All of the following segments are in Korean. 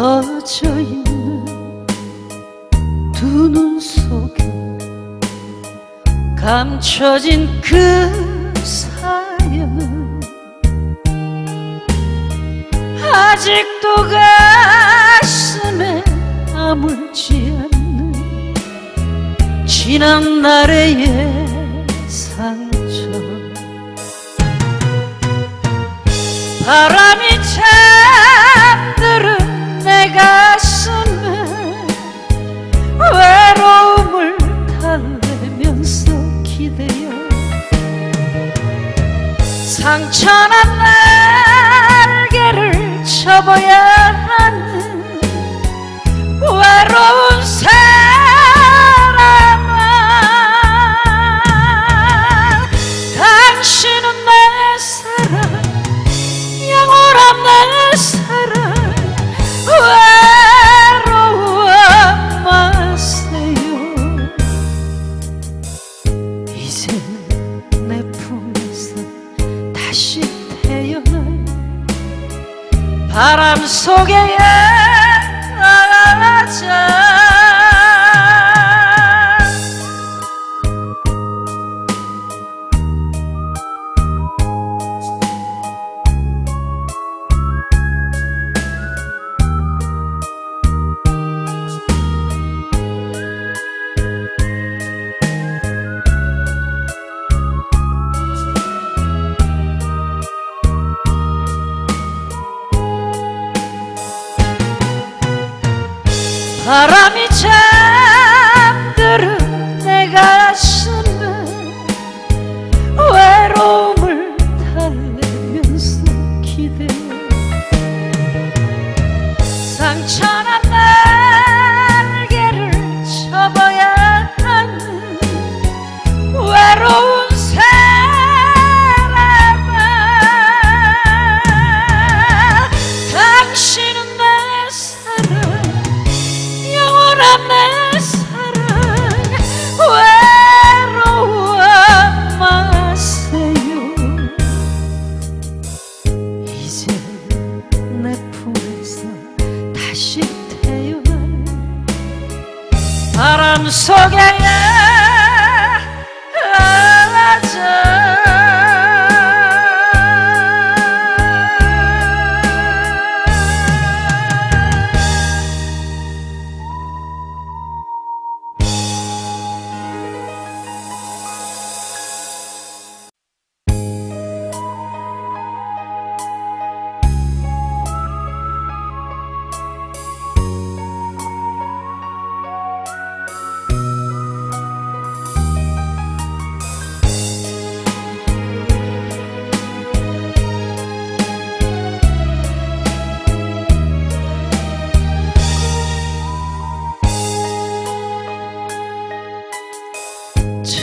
젖어 있는 두 눈 속에 감춰진 그 사연은 아직도 가슴에 아물지 않는 지난 날의 상처 바람이 잠 내 품에서 다시 태어날 바람 속에 바람이 잠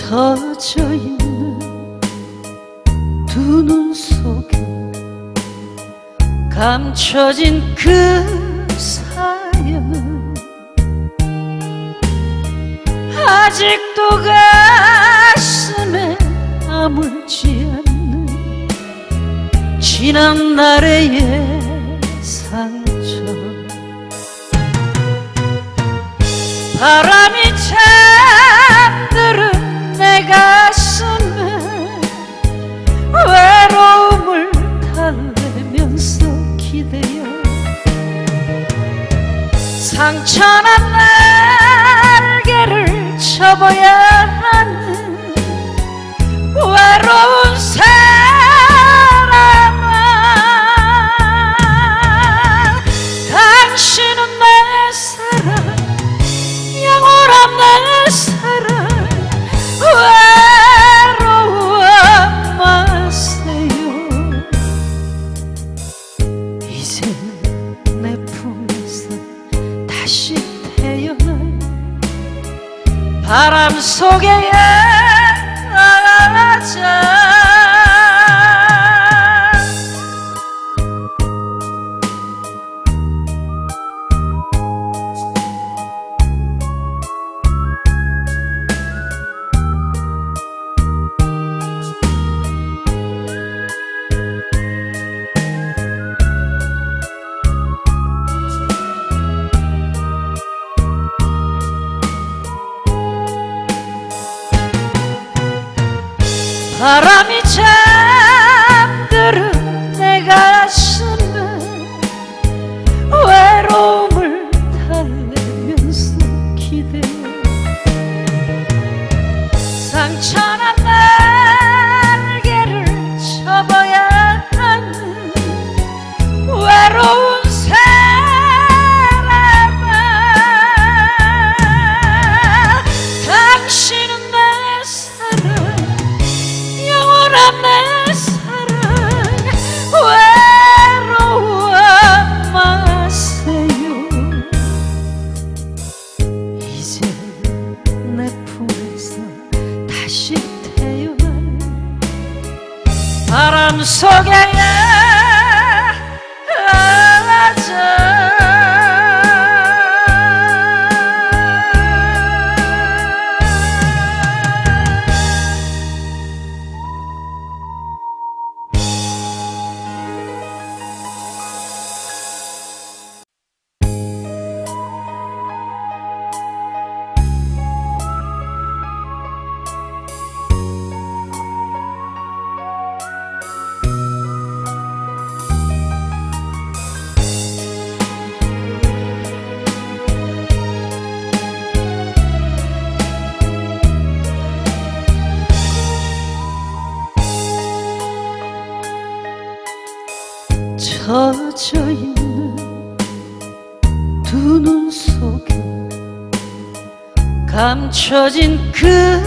젖어 있는 두 눈 속에 감춰진 그 사연은 아직도 가슴에 아물지 않는 지난 날의 상처. 바람이 잠들은 내 가슴에 외로움을 달래면서 기대어 상처난 날개를 접어야 하는 외로운 사람아. 당신은 내 사랑 바람 속에 여자 I'm so 어둠 속에 감춰진 그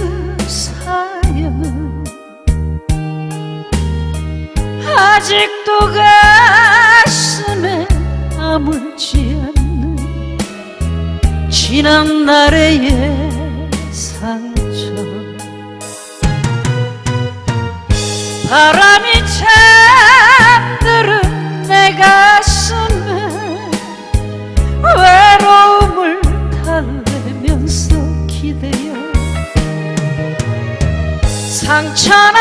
사연은 아직도 가슴에 아물지 않는 지난 날의 예상 처 바람이 차 chana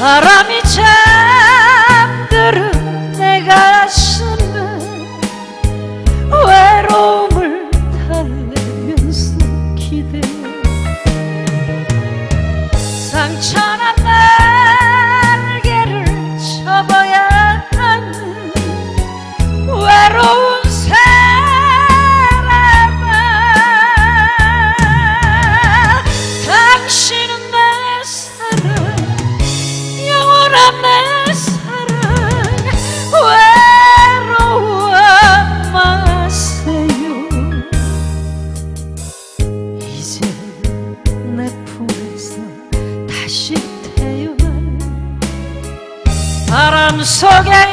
바람이 잠드는 내 가슴에 외로움을 달래면서 기대. 상처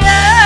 Yeah.